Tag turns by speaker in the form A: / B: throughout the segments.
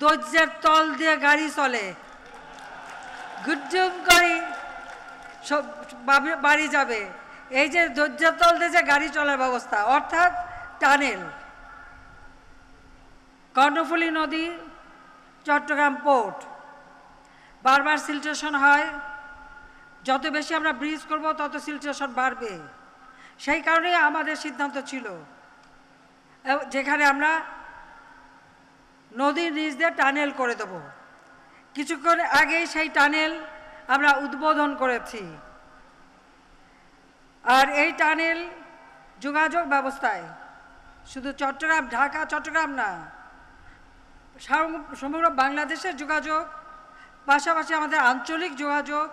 A: দৈর্যের তল দিয়ে গাড়ি চলে। গুড্ডুম করে সব বাড়ি যাবে। এই যে দৈর্যের তল দিয়ে যে গাড়ি চলার ব্যবস্থা, অর্থাৎ টানেল। কর্ণফুলী নদী, চট্টগ্রাম পোর্ট। বারবার সিলটেশন হয়। যত বেশি আমরা ব্রিজ করব, তত সিলটেশন বাড়বে। সেই কারণেই আমাদের সিদ্ধান্ত ছিল। যেখানে আমরা নদীর নিচ দিয়ে টানেল করে দেব। কিছুক্ষণ আগেই সেই টানেল আমরা উদ্বোধন করেছি। আর এই টানেল যোগাযোগ ব্যবস্থায়, শুধু চট্টগ্রাম, ঢাকা, চট্টগ্রাম না সমগ্র বাংলাদেশের যোগাযোগ, পাশাপাশি আমাদের আঞ্চলিক যোগাযোগ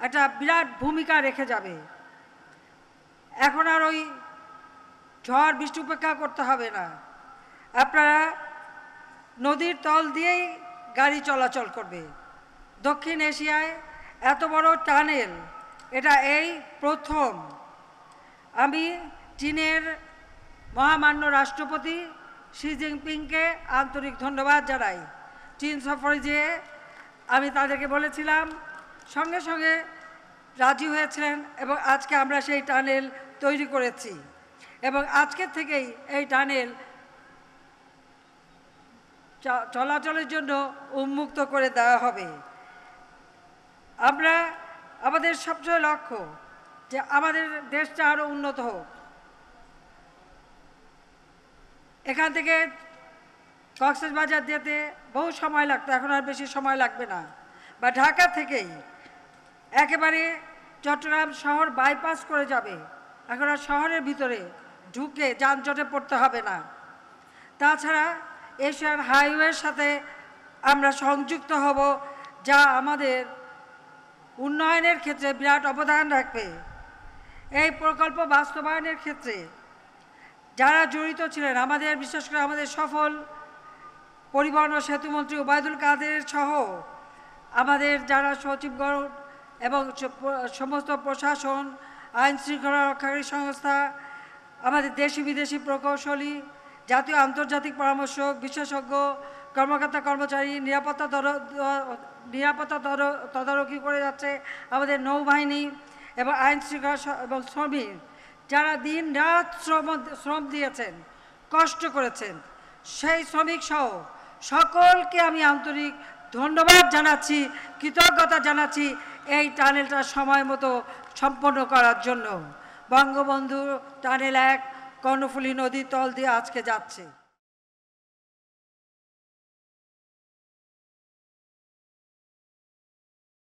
A: একটা বিরাট ভূমিকা রেখে যাবে। এখন আর ওই ঝড়, বৃষ্টি উপেক্ষা করতে হবে না। আপনারা নদীর তল দিয়েই গাড়ি চলাচল করবে। দক্ষিণ এশিয়ায় এত বড় টানেল, এটা এই প্রথম। আমি চীনের মহামান্য রাষ্ট্রপতি শি জিনপিংকে আন্তরিক ধন্যবাদ জানাই। চীন সফরে যেয়ে আমি তাদেরকে বলেছিলাম, সঙ্গে সঙ্গে রাজি হয়েছিলেন এবং আজকে আমরা সেই টানেল তৈরি করেছি। এবং আজকের থেকেই এই টানেল চলাচলের জন্য উন্মুক্ত করে দেওয়া হবে। আমরা, আমাদের সবচেয়ে লক্ষ্য যে আমাদের দেশটা আরও উন্নত হোক। এখান থেকে কক্সেস বাজার যেতে বহু সময় লাগতো, এখন আর বেশি সময় লাগবে না। বা ঢাকা থেকেই একেবারে চট্টগ্রাম শহর বাইপাস করে যাবে। এখন আর শহরের ভিতরে ঢুকে যানজটে পড়তে হবে না। তাছাড়া এশিয়ান হাইওয়ের সাথে আমরা সংযুক্ত হব, যা আমাদের উন্নয়নের ক্ষেত্রে বিরাট অবদান রাখবে। এই প্রকল্প বাস্তবায়নের ক্ষেত্রে যারা জড়িত ছিলেন, আমাদের বিশেষ করে আমাদের সফল পরিবহন ও সেতুমন্ত্রী ওবায়দুল কাদের সহ আমাদের যারা সচিবগণ এবং সমস্ত প্রশাসন, আইন শৃঙ্খলা রক্ষাকারী সংস্থা, আমাদের দেশি বিদেশি প্রকৌশলী জাতীয় আন্তর্জাতিক পরামর্শক বিশেষজ্ঞ, কর্মকর্তা, কর্মচারী, নিরাপত্তা নিরাপত্তা দর- তদারকি করে যাচ্ছে আমাদের নৌবাহিনী এবং আইন শৃঙ্খলা এবং শ্রমিক যারা দিন রাত শ্রম শ্রম দিয়েছেন, কষ্ট করেছেন, সেই শ্রমিক সহ সকলকে আমি আন্তরিক ধন্যবাদ জানাচ্ছি, কৃতজ্ঞতা জানাচ্ছি এই টানেলটা সময় মতো সম্পন্ন করার জন্য। বঙ্গবন্ধু টানেল এক কর্ণফুলী নদী তল দিয়ে আজকে যাচ্ছে।